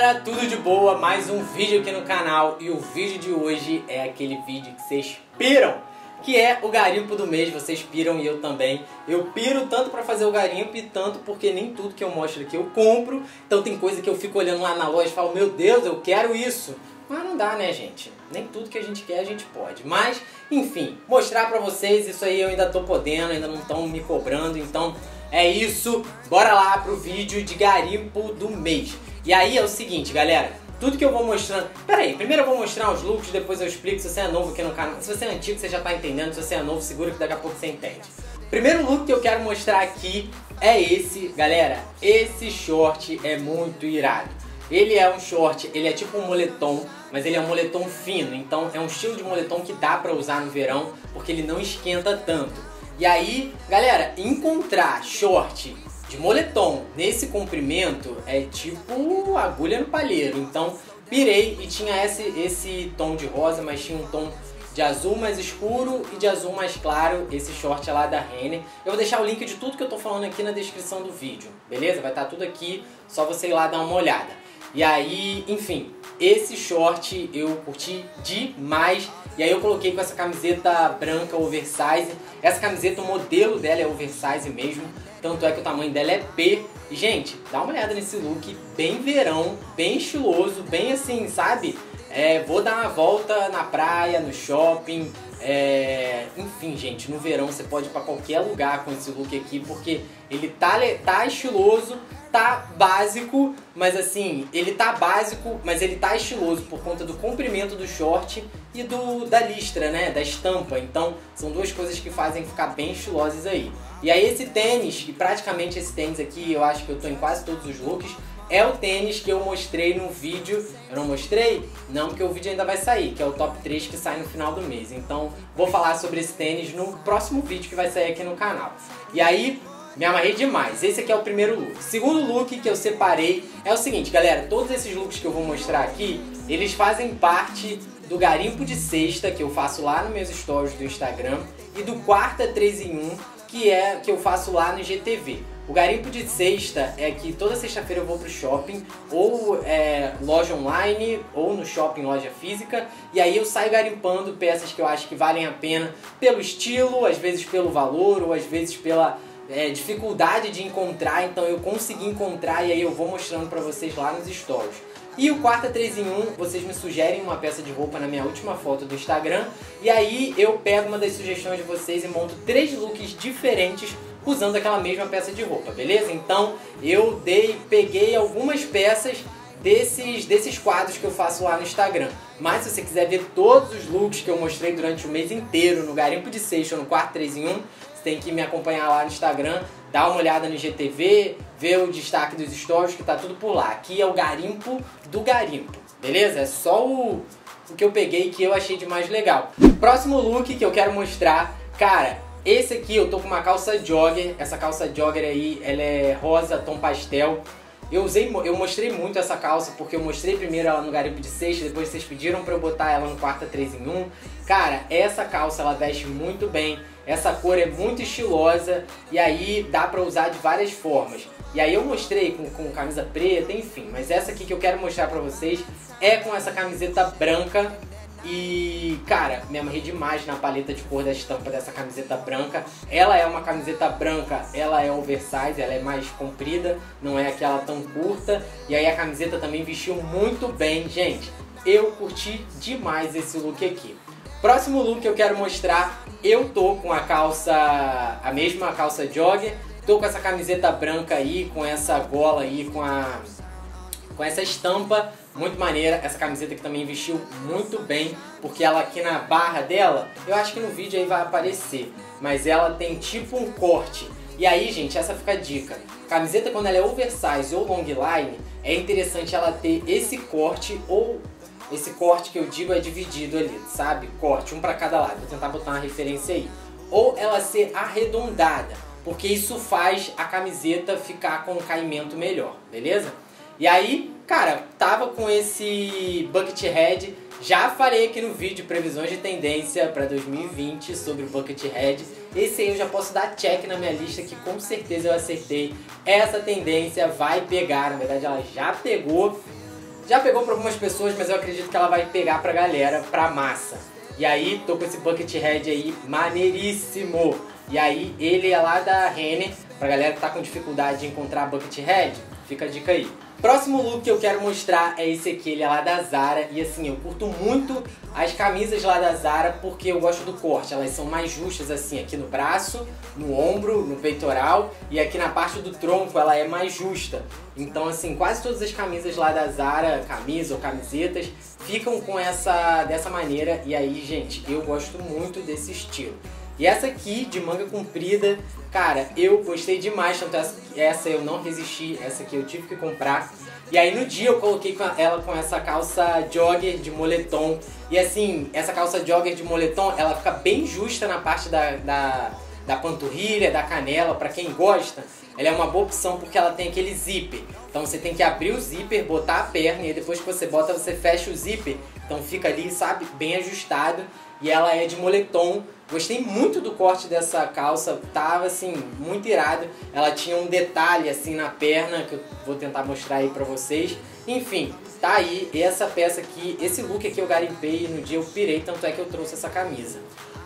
galera, tudo de boa? Mais um vídeo aqui no canal e o vídeo de hoje é aquele vídeo que vocês piram, que é o garimpo do mês, vocês piram e eu também. Eu piro tanto pra fazer o garimpo e tanto porque nem tudo que eu mostro aqui eu compro, então tem coisa que eu fico olhando lá na loja e falo, meu Deus, eu quero isso. Mas não dá, né, gente? Nem tudo que a gente quer a gente pode. Mas, enfim, mostrar pra vocês, isso aí eu ainda tô podendo, ainda não estão me cobrando, então é isso. Bora lá pro vídeo de garimpo do mês. E aí é o seguinte, galera. Tudo que eu vou mostrando... Pera aí, primeiro eu vou mostrar os looks, depois eu explico se você é novo aqui no canal. Se você é antigo, você já tá entendendo. Se você é novo, segura que daqui a pouco você entende. Primeiro look que eu quero mostrar aqui é esse. Galera, esse short é muito irado. Ele é um short, ele é tipo um moletom, mas ele é um moletom fino. Então é um estilo de moletom que dá pra usar no verão, porque ele não esquenta tanto. E aí, galera, encontrar short de moletom nesse comprimento é tipo agulha no palheiro. Então pirei e tinha esse, esse tom de rosa, mas tinha um tom de azul mais escuro e de azul mais claro, esse short é lá da Renner. Eu vou deixar o link de tudo que eu tô falando aqui na descrição do vídeo, beleza? Vai estar tá tudo aqui, só você ir lá dar uma olhada. E aí, enfim, esse short eu curti demais. E aí eu coloquei com essa camiseta branca oversize. Essa camiseta, o modelo dela é oversize mesmo. Tanto é que o tamanho dela é P. E, gente, dá uma olhada nesse look bem verão, bem estiloso, bem assim, sabe? É, vou dar uma volta na praia, no shopping, é, enfim, gente, no verão você pode ir pra qualquer lugar com esse look aqui, porque ele tá, tá estiloso, tá básico, mas assim, ele tá básico, mas ele tá estiloso por conta do comprimento do short e do da listra, né, da estampa. Então, são duas coisas que fazem ficar bem estilosos aí. E aí esse tênis, e praticamente esse tênis aqui, eu acho que eu tô em quase todos os looks, é o tênis que eu mostrei no vídeo. Eu não mostrei? Não, porque o vídeo ainda vai sair, que é o top 3 que sai no final do mês. Então, vou falar sobre esse tênis no próximo vídeo que vai sair aqui no canal. E aí, me amarrei demais. Esse aqui é o primeiro look. Segundo look que eu separei é o seguinte, galera. Todos esses looks que eu vou mostrar aqui, eles fazem parte do garimpo de sexta que eu faço lá nos meus stories do Instagram e do quarta 3 em 1 que é que eu faço lá no GTV. O garimpo de sexta é que toda sexta-feira eu vou pro shopping, ou é, loja online, ou no shopping loja física, e aí eu saio garimpando peças que eu acho que valem a pena pelo estilo, às vezes pelo valor, ou às vezes pela é, dificuldade de encontrar, então eu consegui encontrar e aí eu vou mostrando pra vocês lá nos stories. E o quarta 3 em 1, vocês me sugerem uma peça de roupa na minha última foto do Instagram, e aí eu pego uma das sugestões de vocês e monto três looks diferentes usando aquela mesma peça de roupa, beleza? Então eu dei, peguei algumas peças desses, desses quadros que eu faço lá no Instagram. Mas se você quiser ver todos os looks que eu mostrei durante o mês inteiro no Garimpo de Sexta no quarto 3 em 1, você tem que me acompanhar lá no Instagram, dar uma olhada no GTV, ver o destaque dos stories que tá tudo por lá. Aqui é o garimpo do garimpo, beleza? É só o, o que eu peguei que eu achei de mais legal. Próximo look que eu quero mostrar, cara, esse aqui eu tô com uma calça jogger, essa calça jogger aí, ela é rosa, tom pastel. Eu usei, eu mostrei muito essa calça porque eu mostrei primeiro ela no garimpo de sexta, depois vocês pediram para eu botar ela no quarta 3 em 1. Cara, essa calça ela veste muito bem, essa cor é muito estilosa e aí dá pra usar de várias formas. E aí eu mostrei com, com camisa preta, enfim, mas essa aqui que eu quero mostrar pra vocês é com essa camiseta branca e, cara, me amarrei demais na paleta de cor da estampa dessa camiseta branca. Ela é uma camiseta branca, ela é oversize, ela é mais comprida, não é aquela tão curta. E aí a camiseta também vestiu muito bem, gente. Eu curti demais esse look aqui. Próximo look que eu quero mostrar, eu tô com a calça, a mesma calça jogger, tô com essa camiseta branca aí, com essa gola aí, com a com essa estampa muito maneira. Essa camiseta que também vestiu muito bem, porque ela aqui na barra dela, eu acho que no vídeo aí vai aparecer, mas ela tem tipo um corte. E aí, gente, essa fica a dica. Camiseta quando ela é oversize ou long line, é interessante ela ter esse corte ou esse corte que eu digo é dividido ali, sabe? Corte, um para cada lado. Vou tentar botar uma referência aí. Ou ela ser arredondada, porque isso faz a camiseta ficar com um caimento melhor, beleza? E aí, cara, tava com esse bucket head. Já falei aqui no vídeo previsões de tendência para 2020 sobre o bucket head. Esse aí eu já posso dar check na minha lista que com certeza eu acertei. Essa tendência vai pegar, na verdade ela já pegou Já pegou pra algumas pessoas, mas eu acredito que ela vai pegar pra galera, pra massa. E aí, tô com esse bucket head aí maneiríssimo. E aí, ele é lá da Renner, pra galera que tá com dificuldade de encontrar bucket head, fica a dica aí. Próximo look que eu quero mostrar é esse aqui, ele é lá da Zara. E assim, eu curto muito as camisas lá da Zara porque eu gosto do corte. Elas são mais justas assim, aqui no braço, no ombro, no peitoral. E aqui na parte do tronco ela é mais justa. Então assim, quase todas as camisas lá da Zara, camisa ou camisetas, ficam com essa dessa maneira. E aí, gente, eu gosto muito desse estilo. E essa aqui, de manga comprida, cara, eu gostei demais. Tanto essa, essa eu não resisti, essa aqui eu tive que comprar. E aí no dia eu coloquei ela com essa calça jogger de moletom. E assim, essa calça jogger de moletom, ela fica bem justa na parte da, da, da panturrilha, da canela, para quem gosta. Ela é uma boa opção porque ela tem aquele zíper. Então você tem que abrir o zíper, botar a perna e depois que você bota, você fecha o zíper. Então fica ali, sabe, bem ajustado. E ela é de moletom, Gostei muito do corte dessa calça, tava assim, muito irado. Ela tinha um detalhe assim na perna, que eu vou tentar mostrar aí pra vocês. Enfim, tá aí, essa peça aqui, esse look aqui eu garimpei no dia eu pirei, tanto é que eu trouxe essa camisa.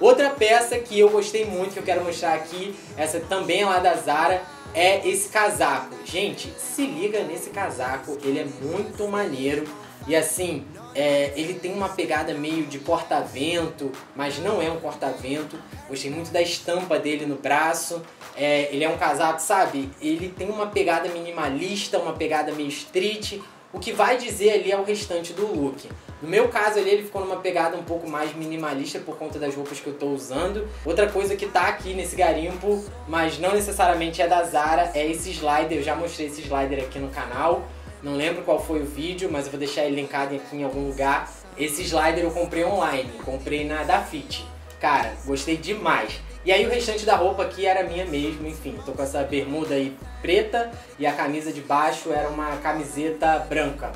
Outra peça que eu gostei muito, que eu quero mostrar aqui, essa também é lá da Zara, é esse casaco. Gente, se liga nesse casaco, ele é muito maneiro. E assim, é, ele tem uma pegada meio de corta-vento, mas não é um corta-vento. Gostei muito da estampa dele no braço. É, ele é um casaco, sabe? Ele tem uma pegada minimalista, uma pegada meio street. O que vai dizer ali é o restante do look. No meu caso ali, ele ficou numa pegada um pouco mais minimalista por conta das roupas que eu estou usando. Outra coisa que tá aqui nesse garimpo, mas não necessariamente é da Zara, é esse slider. Eu já mostrei esse slider aqui no canal. Não lembro qual foi o vídeo, mas eu vou deixar ele linkado aqui em algum lugar. Esse slider eu comprei online, comprei na Dafit. Cara, gostei demais. E aí o restante da roupa aqui era minha mesmo, enfim. Tô com essa bermuda aí preta e a camisa de baixo era uma camiseta branca.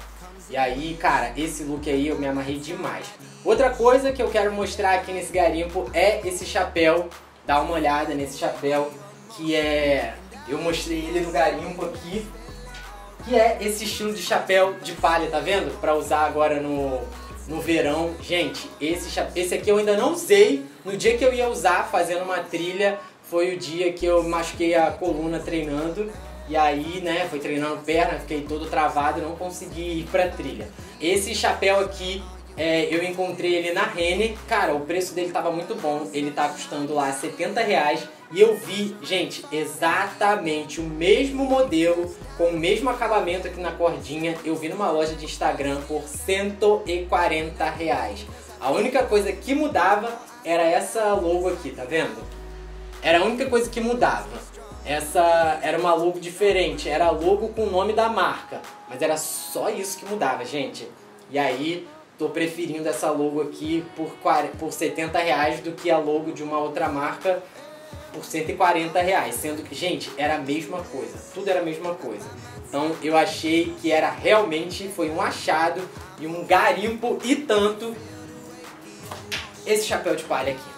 E aí, cara, esse look aí eu me amarrei demais. Outra coisa que eu quero mostrar aqui nesse garimpo é esse chapéu. Dá uma olhada nesse chapéu, que é... Eu mostrei ele no garimpo aqui, que é esse estilo de chapéu de palha, tá vendo? Pra usar agora no, no verão. Gente, esse, esse aqui eu ainda não usei. No dia que eu ia usar, fazendo uma trilha, foi o dia que eu machuquei a coluna treinando. E aí, né, foi treinando perna, fiquei todo travado não consegui ir pra trilha. Esse chapéu aqui é, eu encontrei ele na Renner, cara, o preço dele tava muito bom, ele tá custando lá 70 reais e eu vi, gente, exatamente o mesmo modelo, com o mesmo acabamento aqui na cordinha, eu vi numa loja de Instagram por 140 reais. A única coisa que mudava era essa logo aqui, tá vendo? Era a única coisa que mudava. Essa era uma logo diferente, era logo com o nome da marca, mas era só isso que mudava, gente. E aí tô preferindo essa logo aqui por, 40, por 70 reais do que a logo de uma outra marca por 140 reais. Sendo que, gente, era a mesma coisa. Tudo era a mesma coisa. Então eu achei que era realmente, foi um achado e um garimpo e tanto esse chapéu de palha aqui.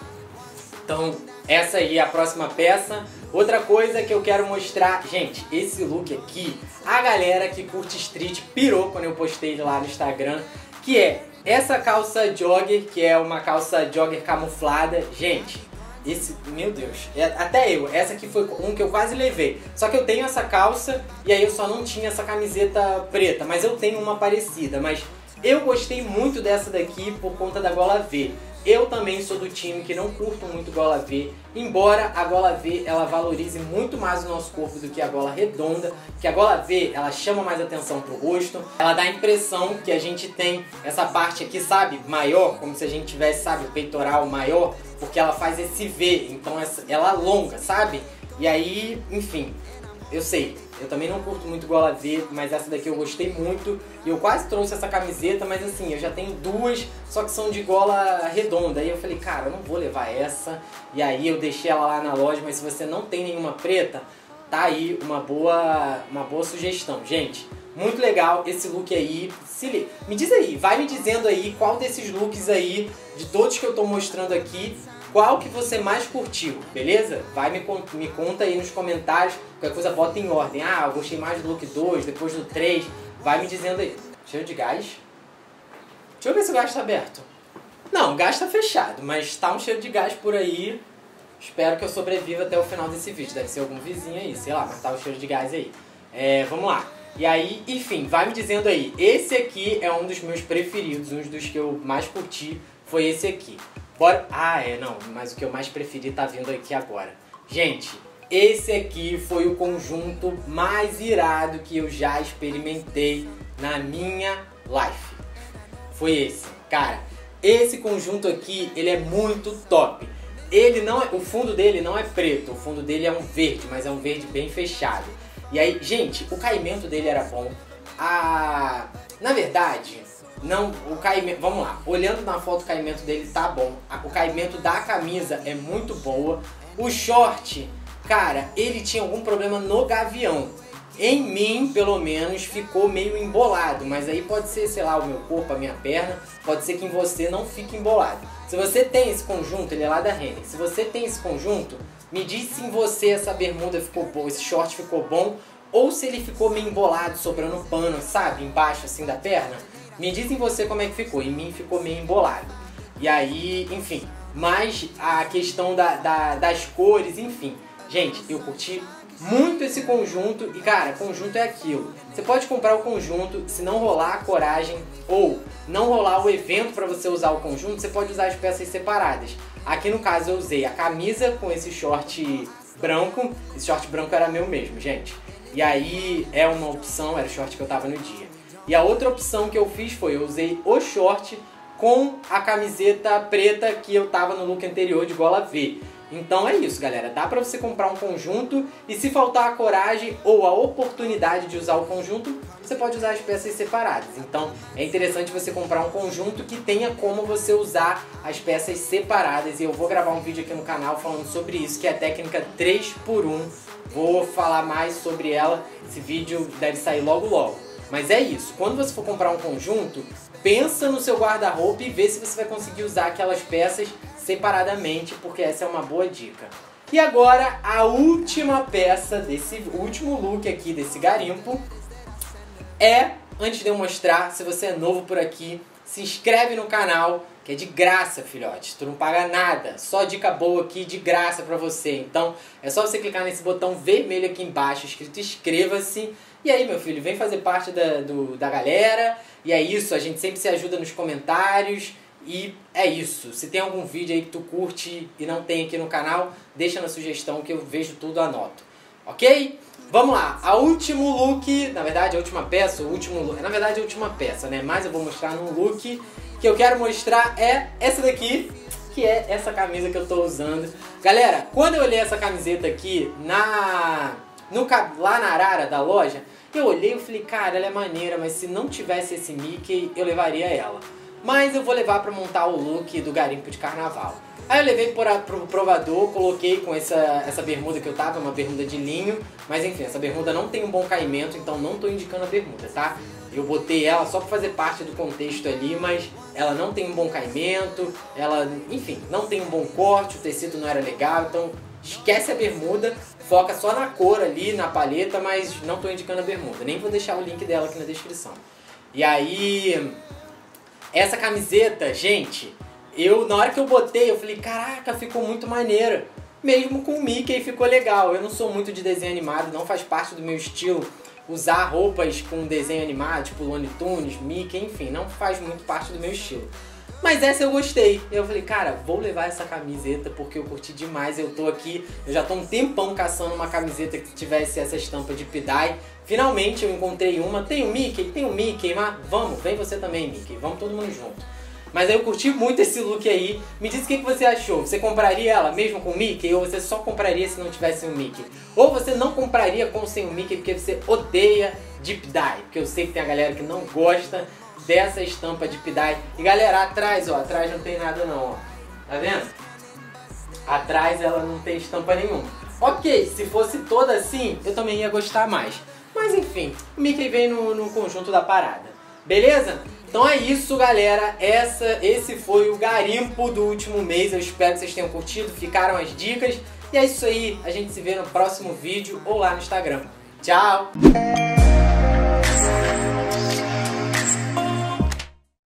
Então essa aí é a próxima peça. Outra coisa que eu quero mostrar, gente, esse look aqui, a galera que curte street pirou quando eu postei lá no Instagram que é essa calça jogger, que é uma calça jogger camuflada. Gente, esse, meu Deus, é, até eu, essa aqui foi um que eu quase levei. Só que eu tenho essa calça e aí eu só não tinha essa camiseta preta, mas eu tenho uma parecida. Mas eu gostei muito dessa daqui por conta da gola V. Eu também sou do time que não curto muito gola V, embora a gola V ela valorize muito mais o nosso corpo do que a gola redonda, que a gola V ela chama mais atenção pro rosto, ela dá a impressão que a gente tem essa parte aqui, sabe, maior, como se a gente tivesse, sabe, o peitoral maior, porque ela faz esse V, então ela alonga, sabe? E aí, enfim, eu sei, eu também não curto muito gola V, mas essa daqui eu gostei muito. E eu quase trouxe essa camiseta, mas assim, eu já tenho duas, só que são de gola redonda. Aí eu falei, cara, eu não vou levar essa. E aí eu deixei ela lá na loja, mas se você não tem nenhuma preta, tá aí uma boa, uma boa sugestão. Gente, muito legal esse look aí. Se me diz aí, vai me dizendo aí qual desses looks aí, de todos que eu tô mostrando aqui, qual que você mais curtiu, beleza? Vai me, me conta aí nos comentários, qualquer coisa bota em ordem. Ah, eu gostei mais do look 2, depois do 3, vai me dizendo aí. Cheiro de gás. Deixa eu ver se o gás tá aberto. Não, o gás tá fechado, mas tá um cheiro de gás por aí. Espero que eu sobreviva até o final desse vídeo. Deve ser algum vizinho aí, sei lá, mas tá o cheiro de gás aí. É, vamos lá. E aí, enfim, vai me dizendo aí. Esse aqui é um dos meus preferidos, um dos que eu mais curti foi esse aqui. Bora. Ah, é, não, mas o que eu mais preferi tá vindo aqui agora. Gente, esse aqui foi o conjunto mais irado que eu já experimentei na minha life. Foi esse. Cara, esse conjunto aqui, ele é muito top. Ele não é, o fundo dele não é preto, o fundo dele é um verde, mas é um verde bem fechado. E aí, gente, o caimento dele era bom. A na verdade, não, o caimento, vamos lá. Olhando na foto o caimento dele tá bom. O caimento da camisa é muito boa. O short, cara, ele tinha algum problema no gavião. Em mim, pelo menos, ficou meio embolado, mas aí pode ser, sei lá, o meu corpo, a minha perna, pode ser que em você não fique embolado. Se você tem esse conjunto, ele é lá da Renner. Se você tem esse conjunto, me diz se em você essa bermuda ficou boa, esse short ficou bom, ou se ele ficou meio embolado, sobrando pano, sabe, embaixo assim da perna. Me diz em você como é que ficou, em mim ficou meio embolado. E aí, enfim, mas a questão da, da, das cores, enfim. Gente, eu curti muito esse conjunto e cara, conjunto é aquilo. Você pode comprar o conjunto, se não rolar a coragem ou não rolar o evento para você usar o conjunto, você pode usar as peças separadas. Aqui no caso eu usei a camisa com esse short branco, esse short branco era meu mesmo, gente. E aí é uma opção, era o short que eu tava no dia. E a outra opção que eu fiz foi, eu usei o short com a camiseta preta que eu tava no look anterior de gola V. Então é isso, galera. Dá pra você comprar um conjunto e se faltar a coragem ou a oportunidade de usar o conjunto, você pode usar as peças separadas. Então é interessante você comprar um conjunto que tenha como você usar as peças separadas. E eu vou gravar um vídeo aqui no canal falando sobre isso, que é a técnica 3x1. Vou falar mais sobre ela. Esse vídeo deve sair logo logo. Mas é isso. Quando você for comprar um conjunto, pensa no seu guarda-roupa e vê se você vai conseguir usar aquelas peças separadamente, porque essa é uma boa dica. E agora a última peça desse último look aqui desse garimpo é, antes de eu mostrar, se você é novo por aqui, se inscreve no canal, que é de graça, filhote. Tu não paga nada, só dica boa aqui de graça pra você. Então, é só você clicar nesse botão vermelho aqui embaixo, escrito inscreva-se. E aí, meu filho, vem fazer parte da, do, da galera. E é isso, a gente sempre se ajuda nos comentários. E é isso. Se tem algum vídeo aí que tu curte e não tem aqui no canal, deixa na sugestão que eu vejo tudo, anoto. Ok? Vamos lá. A último look, na verdade a última peça, o último na verdade a última peça, né? Mas eu vou mostrar num look que eu quero mostrar é essa daqui, que é essa camisa que eu tô usando. Galera, quando eu olhei essa camiseta aqui na no, lá na Arara da loja, eu olhei e falei, cara, ela é maneira, mas se não tivesse esse Mickey, eu levaria ela mas eu vou levar para montar o look do garimpo de carnaval. Aí eu levei para o provador, coloquei com essa, essa bermuda que eu tava, uma bermuda de linho, mas enfim, essa bermuda não tem um bom caimento, então não tô indicando a bermuda, tá? Eu botei ela só para fazer parte do contexto ali, mas ela não tem um bom caimento, ela, enfim, não tem um bom corte, o tecido não era legal, então esquece a bermuda, foca só na cor ali, na paleta, mas não tô indicando a bermuda. Nem vou deixar o link dela aqui na descrição. E aí, essa camiseta, gente, eu na hora que eu botei, eu falei, caraca, ficou muito maneira. Mesmo com o Mickey ficou legal. Eu não sou muito de desenho animado, não faz parte do meu estilo usar roupas com desenho animado, tipo Looney Tunes, Mickey, enfim, não faz muito parte do meu estilo. Mas essa eu gostei. Eu falei, cara, vou levar essa camiseta porque eu curti demais. Eu tô aqui, eu já tô um tempão caçando uma camiseta que tivesse essa estampa de Pidai. Finalmente eu encontrei uma. Tem o Mickey? Tem o Mickey, mas vamos, vem você também, Mickey. Vamos todo mundo junto. Mas eu curti muito esse look aí. Me diz o que, que você achou. Você compraria ela mesmo com o Mickey? Ou você só compraria se não tivesse o Mickey? Ou você não compraria com sem o Mickey porque você odeia Deep Dye? Porque eu sei que tem a galera que não gosta dessa estampa de Pidai. E galera, atrás, ó, atrás não tem nada não, ó. Tá vendo? Atrás ela não tem estampa nenhuma. Ok, se fosse toda assim, eu também ia gostar mais. Mas enfim, o Mickey vem no, no conjunto da parada. Beleza? Então é isso, galera. Essa, esse foi o garimpo do último mês. Eu espero que vocês tenham curtido. Ficaram as dicas. E é isso aí. A gente se vê no próximo vídeo ou lá no Instagram. Tchau!